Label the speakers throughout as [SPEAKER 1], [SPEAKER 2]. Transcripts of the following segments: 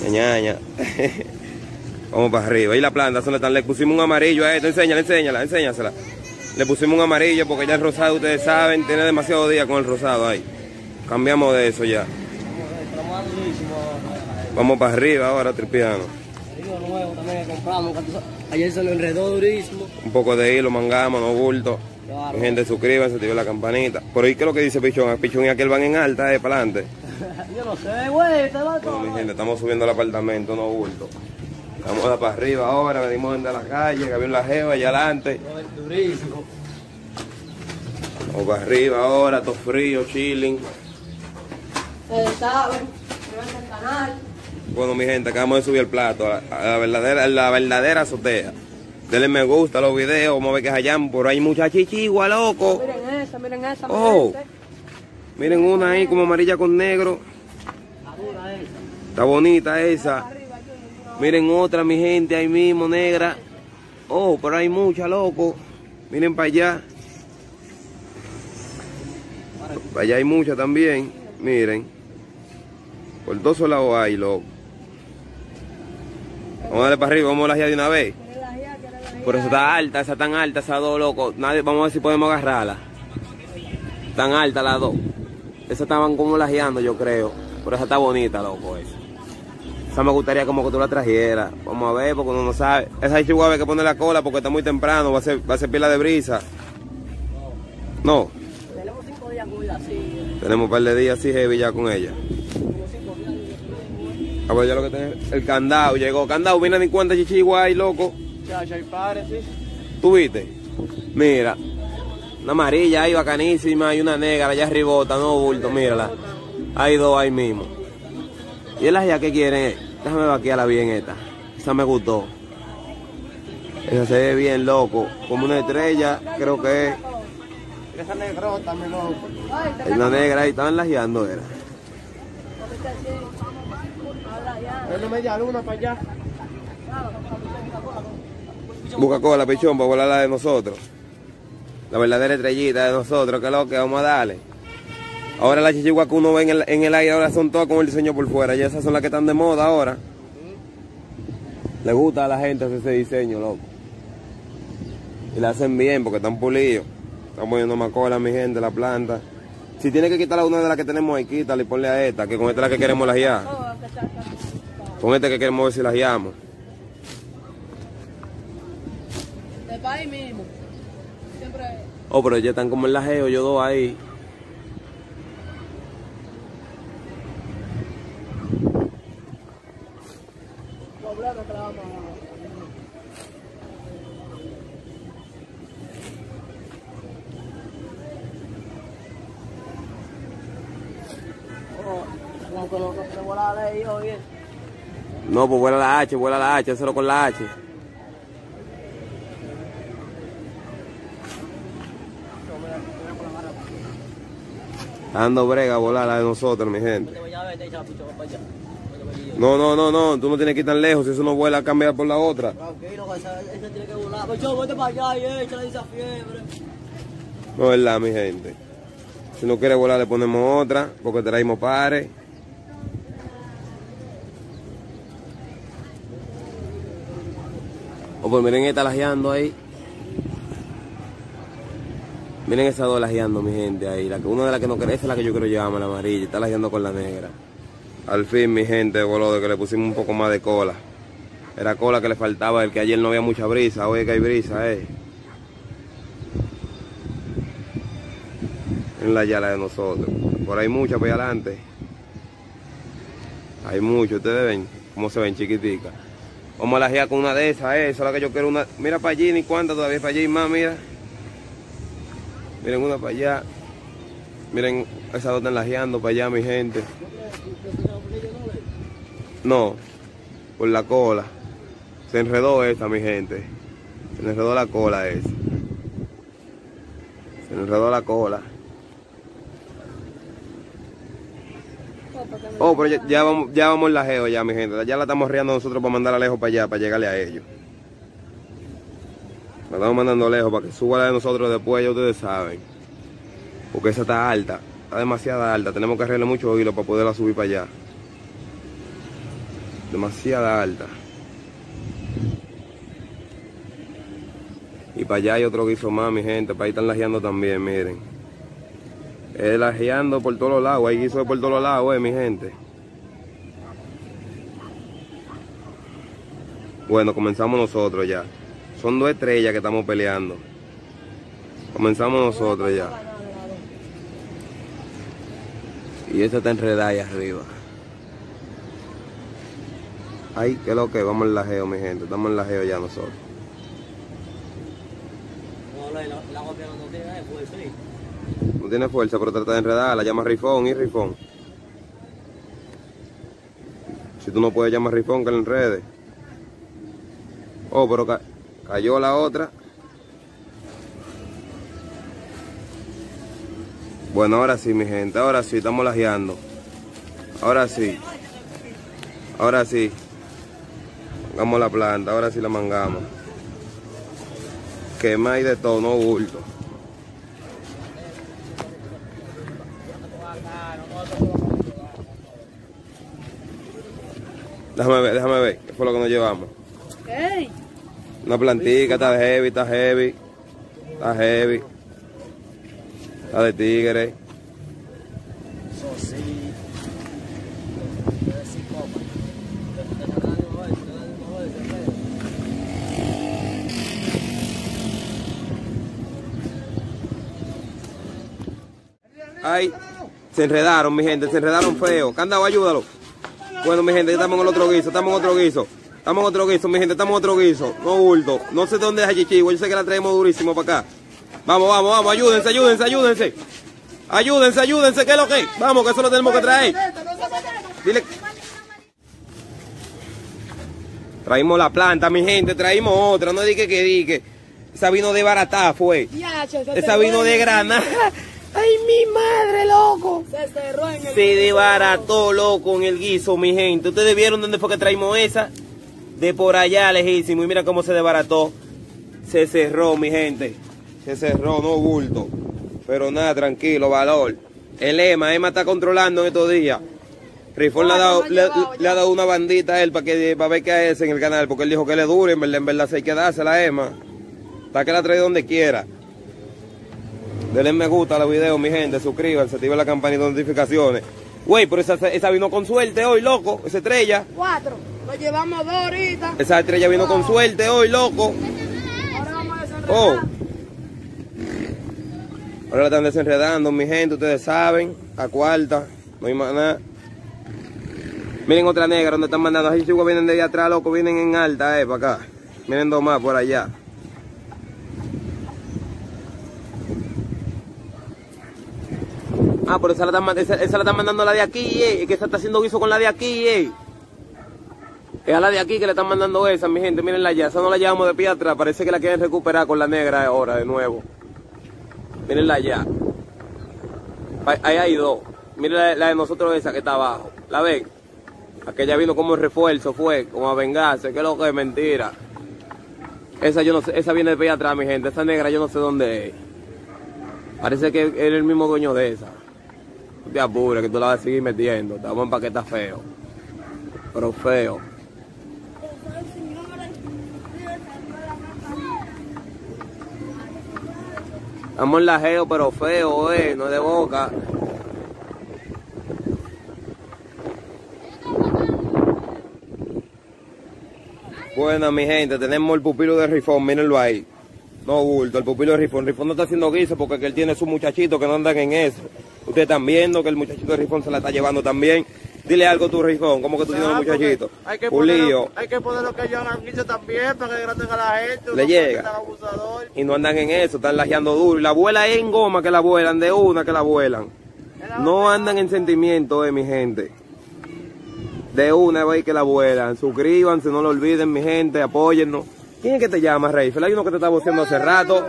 [SPEAKER 1] ñaña. Vamos para arriba. Ahí la planta, ¿dónde están? Le pusimos un amarillo a esto. Enséñala, enséñala, enséñasela. Le pusimos un amarillo porque ya el rosado, ustedes saben, tiene demasiado día con el rosado ahí. Cambiamos de eso ya. Vamos para arriba ahora, tripiano.
[SPEAKER 2] Ayer se lo enredó durísimo.
[SPEAKER 1] Un poco de hilo, mangamos, no bulto. Mi gente, suscríbanse, activen la campanita. Por ahí, ¿qué es lo que dice Pichón? Pichón y aquel van en alta, eh, para adelante.
[SPEAKER 2] Yo no sé, güey, te va
[SPEAKER 1] todo. mi gente, estamos subiendo al apartamento, no bulto. A para arriba ahora, venimos de la calle, que había la jeva allá adelante.
[SPEAKER 2] Durísimo.
[SPEAKER 1] Vamos para arriba ahora, todo frío, chilling.
[SPEAKER 2] saben, el canal.
[SPEAKER 1] Bueno, mi gente, acabamos de subir el plato a la, verdadera, la verdadera azotea. Denle me gusta a los videos, vamos a ver que allá por ahí mucha chichigua, loco.
[SPEAKER 2] Miren esa, miren esa,
[SPEAKER 1] oh. Miren una ahí como amarilla con negro. Está bonita esa. Miren otra, mi gente, ahí mismo, negra. Oh, pero hay mucha, loco. Miren para allá. Para allá hay mucha también. Miren. Por dos lados hay, loco. Vamos a darle para arriba, vamos a la de una vez. Por eso está alta, esa tan alta, esa dos, loco. Nadie, vamos a ver si podemos agarrarla. Tan alta las dos. Esa estaban como lajeando, yo creo. Pero esa está bonita, loco, esa. Esa me gustaría como que tú la trajeras. Vamos a ver, porque uno no sabe. Esa chihuahua hay que poner la cola porque está muy temprano, va a ser, va a ser pila de brisa. No.
[SPEAKER 2] Tenemos cinco días con ella.
[SPEAKER 1] Tenemos un par de días así heavy ya con ella. A ver, ya lo que tiene. El candado llegó. Candado, viene ni cuenta chichigua loco.
[SPEAKER 2] Chacha, y pare,
[SPEAKER 1] ¿Tú viste? Mira. Una amarilla ahí bacanísima y una negra allá arribota, no bulto, mírala. Hay dos ahí mismo. ¿Y las ya que quieren? Déjame vaquearla bien esta. Esa me gustó. Esa se ve bien loco. Como una estrella, creo que es.
[SPEAKER 2] Esa negrota, mi loco.
[SPEAKER 1] Hay una negra ahí, estaban lajeando, era.
[SPEAKER 2] Dale media luna para allá.
[SPEAKER 1] Busca cola, pichón, para volar la de nosotros. La verdadera estrellita de nosotros, que lo que vamos a darle. Ahora las chichiguas que uno ve en el, en el, aire ahora son todas con el diseño por fuera. Y esas son las que están de moda ahora. Le gusta a la gente ese diseño, loco. Y la hacen bien porque están pulidos. Están poniendo más cola, mi gente, la planta. Si tiene que quitar una de las que tenemos ahí, quítala y ponle a esta, que con esta es la que queremos la guiar. Con este que queremos ver si la guiamos.
[SPEAKER 2] De país mismo.
[SPEAKER 1] Oh, pero ya están como en la geo, yo dos ahí. No, pues vuela la H, vuela la H, hazlo con la H. Dando brega a volar la de nosotros, mi gente. No, no, no, no, tú no tienes que ir tan lejos, si eso no vuela a cambiar por la otra. No es verdad, mi gente. Si no quiere volar, le ponemos otra, porque traemos pares. O pues miren esta lajeando ahí. Miren esa dos lajeando, mi gente, ahí. La una de las que no crece es la que yo quiero llevarme, la amarilla. Está lajeando con la negra. Al fin, mi gente, de que le pusimos un poco más de cola. Era cola que le faltaba, el que ayer no había mucha brisa. Hoy que hay brisa, eh. En la yala de nosotros. Por ahí mucha, para adelante. Hay mucho, ustedes ven cómo se ven chiquiticas. Vamos a lajear con una de esas, esa es la que yo quiero una. Mira para allí, ni cuánta todavía para allí más, mira. Miren una para allá. Miren, esa dos están lajeando para allá, mi gente. No, por la cola. Se enredó esta, mi gente. Se enredó la cola esa. Se enredó la cola. Oh, pero ya, vamos, ya vamos en la geo ya, mi gente. Ya la estamos riendo nosotros para mandarla lejos para allá, para llegarle a ellos. La estamos mandando lejos para que suba la de nosotros después, ya ustedes saben. Porque esa está alta, está demasiado alta. Tenemos que arreglar mucho hilo para poderla subir para allá. Demasiada alta. Y para allá hay otro guiso más, mi gente. Para ahí están lajeando también, miren. Es lajeando por todos los lados. Hay guiso por todos los lados, eh, mi gente. Bueno, comenzamos nosotros ya. Son dos estrellas que estamos peleando. Comenzamos nosotros ya. Y esta está enredada ahí arriba. Ay, ¿qué es lo que? Vamos al lajeo, mi gente. Estamos en lajeo ya nosotros.
[SPEAKER 2] No, que tiene fuerza,
[SPEAKER 1] pero trata de enredarla. Llama rifón y rifón. Si tú no puedes llamar rifón, que la enrede. Oh, pero cayó la otra. Bueno, ahora sí, mi gente. Ahora sí, estamos lajeando. Ahora sí. Ahora sí. Pongamos la planta. Ahora sí la mangamos. Quema y de todo, no bulto. Déjame ver, déjame ver. ¿Qué fue lo que nos llevamos?
[SPEAKER 3] ¡Ey!
[SPEAKER 1] Una plantica, está heavy, está heavy. Está heavy. Está de tigre. Ay, se enredaron, mi gente, se enredaron feo. Candado, ayúdalo. Bueno, mi gente, ya estamos en el otro guiso, estamos en otro guiso. Estamos en otro guiso, mi gente, estamos en otro guiso. No bulto. No sé dónde es Chichigo, yo sé que la traemos durísimo para acá. Vamos, vamos, vamos, ayúdense, ayúdense, ayúdense. Ayúdense, ayúdense, ¿qué es lo que? es? Vamos, que eso lo tenemos que traer. Dile. Traímos la planta, mi gente, traímos otra, no diga que diga. Esa vino de baratá fue. Esa vino de granada. Ay, mi madre, loco.
[SPEAKER 3] Se cerró en el...
[SPEAKER 1] Se desbarató, loco, en el guiso, mi gente. ¿Ustedes vieron dónde fue que traímos esa? De por allá, lejísimo. Y mira cómo se desbarató. Se cerró, mi gente. Se cerró, no bulto. Pero nada, tranquilo, valor. El Ema, Ema está controlando en estos días. Rifón le ha, dado, le, le ha dado una bandita a él para que para ver qué es en el canal, porque él dijo que le dure, en verdad, en verdad se hay que dársela, Emma. Está que la trae donde quiera. Denle me gusta a los videos, mi gente, suscríbanse, activen la campanita de notificaciones. Güey, pero esa, esa vino con suerte hoy, loco, esa estrella.
[SPEAKER 3] Cuatro. Nos llevamos dos ahorita.
[SPEAKER 1] Esa estrella vino con suerte hoy, loco.
[SPEAKER 3] Ahora.
[SPEAKER 1] Oh. Ahora la están desenredando, mi gente, ustedes saben. A cuarta, no hay más nada. Miren otra negra donde están mandando. Así chicos vienen de allá atrás, loco, vienen en alta, eh, para acá. Miren dos más por allá. Ah, pero esa la están, ma- esa, esa la están mandando la de aquí, eh. Que esa está haciendo guiso con la de aquí, eh. Es a la de aquí que le están mandando esa, mi gente. Mirenla allá. Esa no la llevamos de pie atrás. Parece que la quieren recuperar con la negra ahora, de nuevo. Mírenla allá. Ahí hay dos. Miren la, la de nosotros esa que está abajo. ¿La ven? Aquella vino como refuerzo, fue, como a vengarse. Que lo que es mentira. Esa yo no sé, esa viene de pie atrás, mi gente. Esa negra yo no sé dónde es. Parece que es el mismo dueño de esa. No te apures, que tú la vas a seguir metiendo. Estamos en paqueta feo. Pero feo. Estamos lajeo, pero feo, eh, no de boca. Bueno, mi gente, tenemos el pupilo de Rifón, mírenlo ahí. No bulto, el pupilo de Rifón. Rifón no está haciendo guiso porque que él tiene su muchachito que no andan en eso. Ustedes están viendo que el muchachito de Rifón se la está llevando también. Dile algo tú, Rifón, ¿cómo que tú tienes un muchachito?
[SPEAKER 4] Hay que,
[SPEAKER 1] un lío.
[SPEAKER 4] hay que poner lo que ellos han dicho también para que graten a la gente.
[SPEAKER 1] Le llega. Y no andan en eso, están lajeando duro. Y la abuela es en goma que la vuelan, de una que la vuelan. No andan en sentimiento, eh, mi gente. De una vez que la vuelan. Suscríbanse, no lo olviden, mi gente, apóyennos. ¿Quién es que te llama, Rayfel? Hay uno que te está voceando hace rato.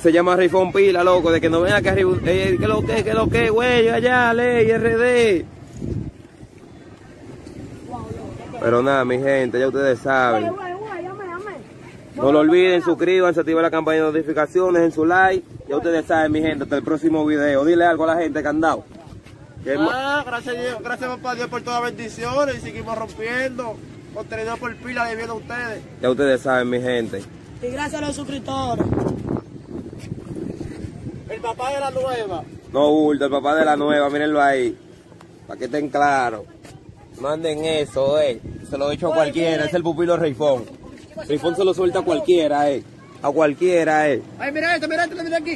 [SPEAKER 1] Se llama Rifón Pila, loco, de que no ven acá arriba. Eh, ¿Qué lo que, qué lo que, güey? Allá, ley, RD. Pero nada, mi gente, ya ustedes saben. No lo olviden, suscríbanse, activen la campaña de notificaciones en su like. Ya ustedes saben, mi gente, hasta el próximo video. Dile algo a la gente. Que ma-
[SPEAKER 4] Ah, gracias, a Dios- gracias papá Dios por todas las bendiciones y seguimos rompiendo. Contenido por pila de bien a ustedes.
[SPEAKER 1] ya ustedes saben, mi gente.
[SPEAKER 3] Y gracias a los suscriptores.
[SPEAKER 4] El papá de la nueva.
[SPEAKER 1] No bulto, el papá de la nueva, mírenlo ahí. Para que estén claros. Manden eso, eh. Se lo he hecho a cualquiera, es el pupilo Reifón. Reifón se lo suelta a cualquiera, eh. A cualquiera, eh.
[SPEAKER 4] Ay, mira esto, mira esto, mira aquí.